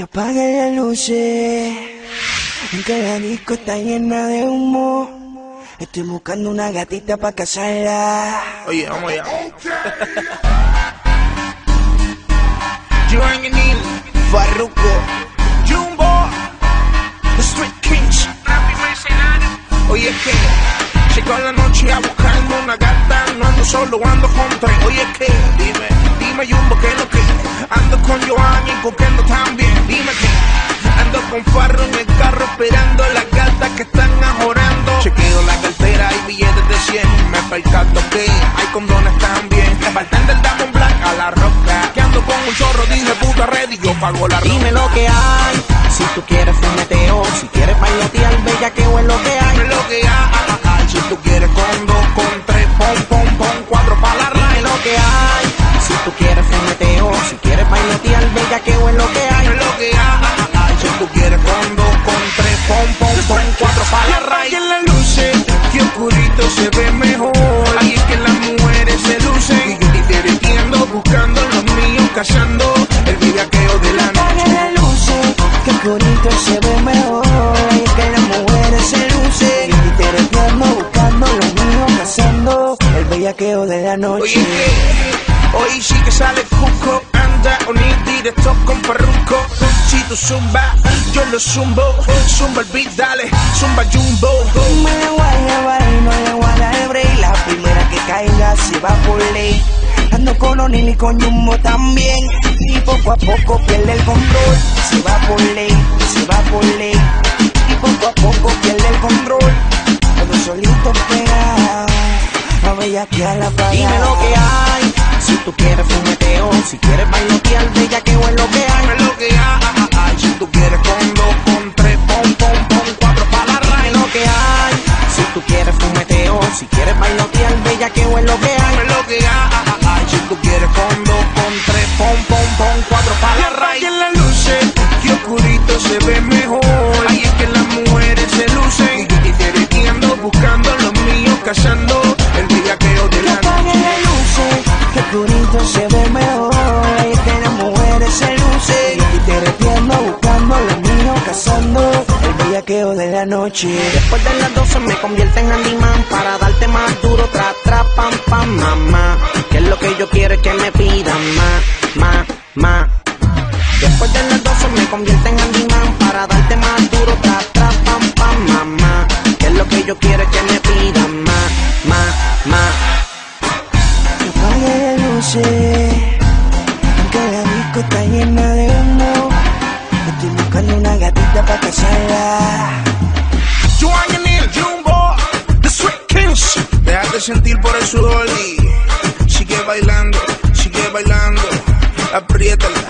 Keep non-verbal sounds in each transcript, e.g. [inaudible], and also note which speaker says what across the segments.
Speaker 1: Que apague las luces, que la disco está llena de humo. Estoy buscando una gatita para casarla.
Speaker 2: Oye, vamos allá. [laughs] Joan Farruko, Jumbo, The Street Kings. Oye, que llegó la noche a buscarme una gata. No ando solo, ando con tres. Oye, que dime, dime, Jumbo, ¿qué es lo que? Ando con Joan y coquendo también. Dime que ando con Farro en el carro esperando las gatas que están ajorando. Chequeo la cartera y billetes de 100. Me percato que hay condones también. Faltan del Diamond Black a la roca. Que ando con un chorro, dije puta ready, yo pago la ropa.
Speaker 3: Dime lo que hay, si tú quieres
Speaker 2: el
Speaker 1: bellaqueo de la
Speaker 2: Oye,
Speaker 1: noche.
Speaker 2: que hoy sí que sale Cuco, anda unir directo con Parruco. Si tú zumba, yo lo zumbo. Zumba el beat, dale, zumba jumbo.
Speaker 1: Me la voy a llevar y no le voy a dar break. La primera que caiga se va por ley. Ando con O'Neill y con Jumbo también. Y poco a poco pierde el control. Se va por ley, se va por ley. Y poco a poco pierde el control. Cuando solito pega, a la.
Speaker 3: Dime lo que hay, si tú quieres fumeteo, si quieres bailotear, bellaqueo es lo que hay.
Speaker 2: Dime lo que hay, si tú quieres con dos, con tres, pon, pon, pon, cuatro para la raya.
Speaker 3: lo que hay, si tú quieres fumeteo, si quieres bailotear, bellaqueo es lo que hay.
Speaker 2: Dime lo que hay, si tú quieres con dos, con tres, pon, pon, pon, cuatro para la raya. en las luces, que oscurito se ve mejor. Ahí es que las mujeres se lucen. Y divirtiendo, buscando los míos, cazando la noche.
Speaker 3: Después de las 12 me convierte en handyman para darte más duro, tra, tra, pam, pam, mamá. Que lo que yo quiero es que me pidan más, más, más. Después de las 12 me convierte en handyman para darte más duro, tra, tra, pam, pam, mamá. Que es lo que yo quiero es que me pidan más, más, más.
Speaker 1: Apague las luces, que la disco está llena de humo. Estoy buscando una gatita para casarla.
Speaker 2: Sentir por el sudor y sigue bailando, sigue bailando. Apriétala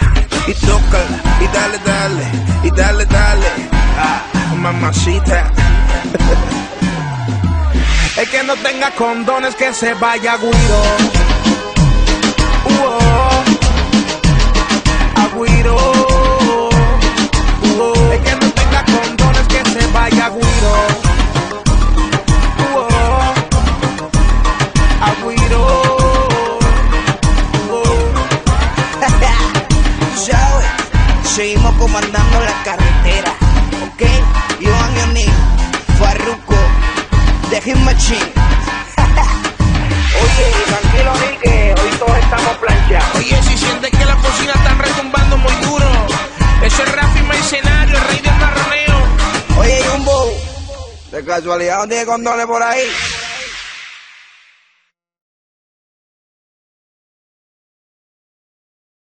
Speaker 2: y tócala y dale, dale, y dale, dale. Ah, mamacita. [laughs] El que no tenga condones que se vaya guiro.
Speaker 1: Seguimos comandando la carretera, ¿ok? Joan O'Neill, Farruko, The Hit Machine.
Speaker 3: Oye, tranquilo, que hoy todos estamos planchados.
Speaker 2: Oye, si sientes que las bocinas están retumbando muy duro, eso es Rafi Mercenario, el rey del marroneo.
Speaker 1: Oye, Jumbo, de casualidad no tiene condones por ahí.